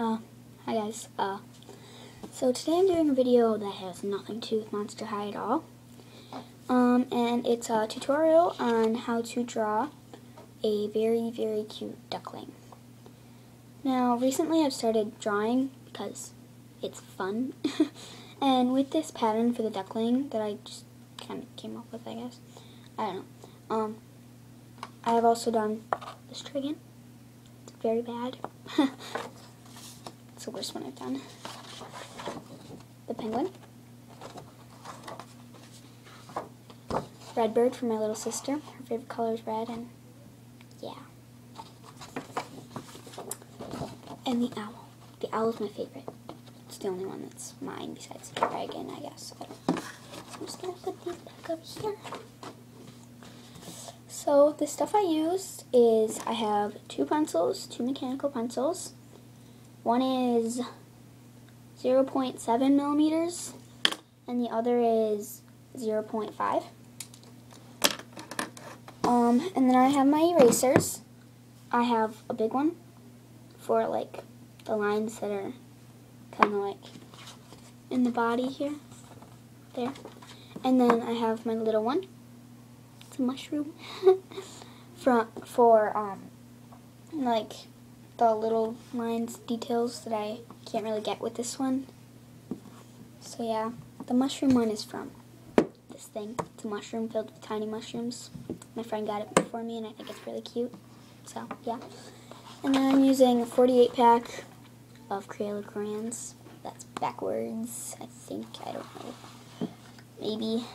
Uh, hi guys. Uh, so today I'm doing a video that has nothing to do with Monster High at all. Um, and it's a tutorial on how to draw a very, very cute duckling. Now, recently I've started drawing because it's fun. and with this pattern for the duckling that I just kind of came up with, I guess. I don't know. Um, I have also done this again. It's very bad. it's the worst one I've done. The penguin. Red bird for my little sister. Her favorite color is red, and yeah. And the owl. The owl is my favorite. It's the only one that's mine besides the dragon, I guess. I I'm just going to put these back up here. So the stuff I use is I have two pencils, two mechanical pencils. One is 0.7 millimeters and the other is 0.5. Um, and then I have my erasers. I have a big one for like the lines that are kind of like in the body here, there. And then I have my little one. It's a mushroom. for, for um, like the little lines, details that I can't really get with this one. So yeah, the mushroom one is from this thing. It's a mushroom filled with tiny mushrooms. My friend got it for me and I think it's really cute. So yeah. And then I'm using a 48 pack of Crayola crayons. That's backwards, I think. I don't know. Maybe.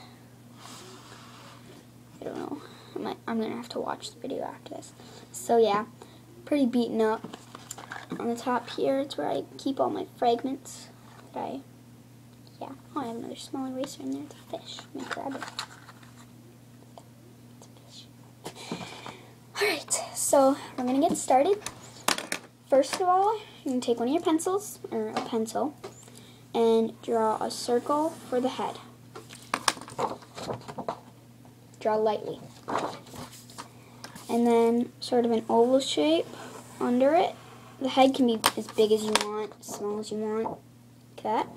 I don't know. I might, I'm going to have to watch the video after this. So yeah, pretty beaten up. On the top here, it's where I keep all my fragments that I yeah. Oh, I have another small eraser in there. It's a fish. Let me grab it. Alright, so we're going to get started. First of all, you can take one of your pencils, or a pencil, and draw a circle for the head. Draw lightly. And then sort of an oval shape under it. The head can be as big as you want, as small as you want. Like that.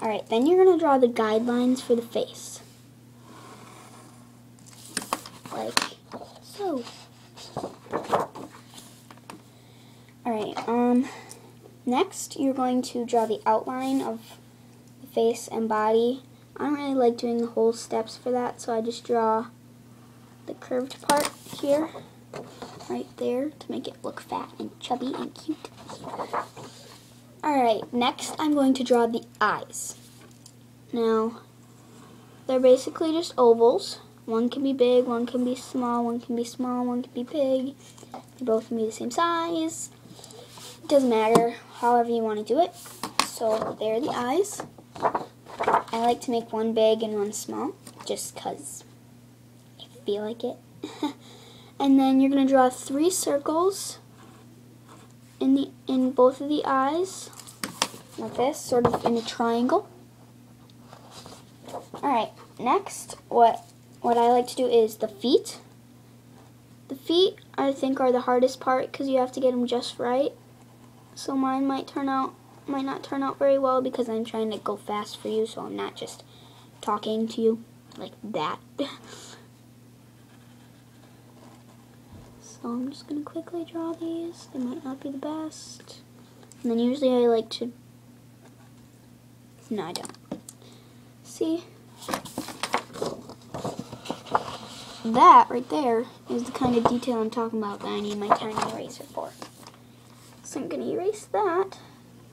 Alright, then you're going to draw the guidelines for the face. Like so. Alright, um, next you're going to draw the outline of the face and body. I don't really like doing the whole steps for that, so I just draw the curved part here, right there, to make it look fat and chubby and cute. Alright, next I'm going to draw the eyes. Now, they're basically just ovals. One can be big, one can be small, one can be small, one can be big. They both can be the same size. It doesn't matter, however you want to do it. So, there are the eyes. I like to make one big and one small, just because Feel like it. and then you're going to draw three circles in the in both of the eyes like this, sort of in a triangle. Alright, next what what I like to do is the feet. The feet I think are the hardest part because you have to get them just right. So mine might turn out might not turn out very well because I'm trying to go fast for you so I'm not just talking to you like that. So I'm just going to quickly draw these. They might not be the best. And then usually I like to... No, I don't. See? That right there is the kind of detail I'm talking about that I need my tiny eraser for. So I'm going to erase that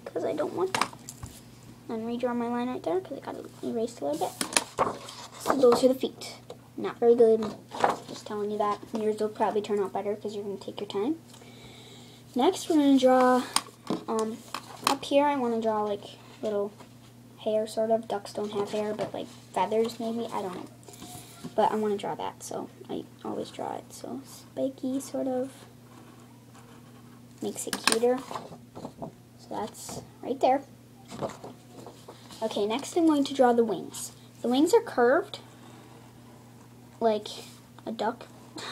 because I don't want that. And redraw my line right there because I got it erased a little bit. So those are the feet. Not very good. Just telling you that. Yours will probably turn out better because you're going to take your time. Next, we're going to draw, um, up here I want to draw like little hair sort of. Ducks don't have hair, but like feathers maybe. I don't know. But I want to draw that, so I always draw it. So spiky sort of makes it cuter. So that's right there. Okay, next I'm going to draw the wings. The wings are curved, like a duck,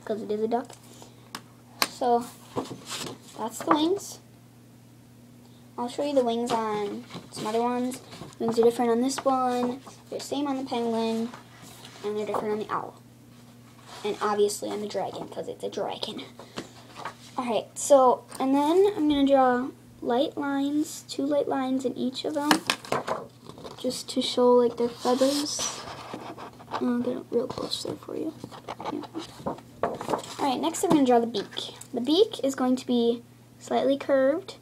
because it is a duck. So that's the wings. I'll show you the wings on some other ones. Wings are different on this one. They're the same on the penguin, and they're different on the owl. And obviously on the dragon, because it's a dragon. Alright, so, and then I'm going to draw light lines, two light lines in each of them, just to show like their feathers. I'll get it real close there for you. Yeah. Alright, next I'm going to draw the beak. The beak is going to be slightly curved.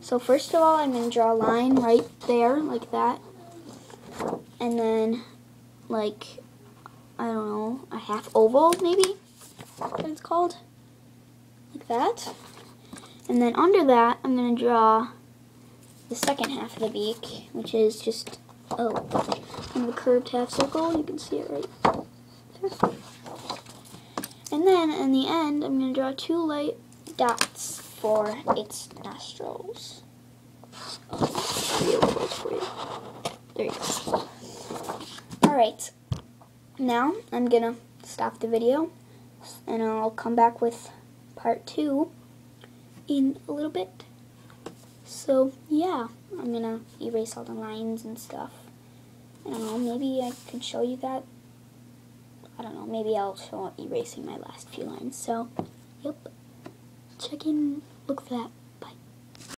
So first of all, I'm going to draw a line right there, like that. And then, like, I don't know, a half oval, maybe? what it's called. Like that. And then under that, I'm going to draw the second half of the beak, which is just, oh, kind the curved half circle. You can see it right there. And then in the end, I'm going to draw two light dots for its nostrils. There you go. Alright, now I'm going to stop the video and I'll come back with part two in a little bit. So yeah, I'm going to erase all the lines and stuff. I don't know, maybe I could show you that I don't know, maybe I'll show erasing my last few lines. So, yep, check in, look for that.